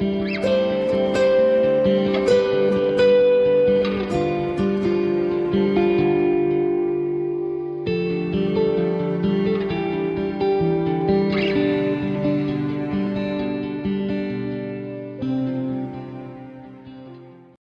Música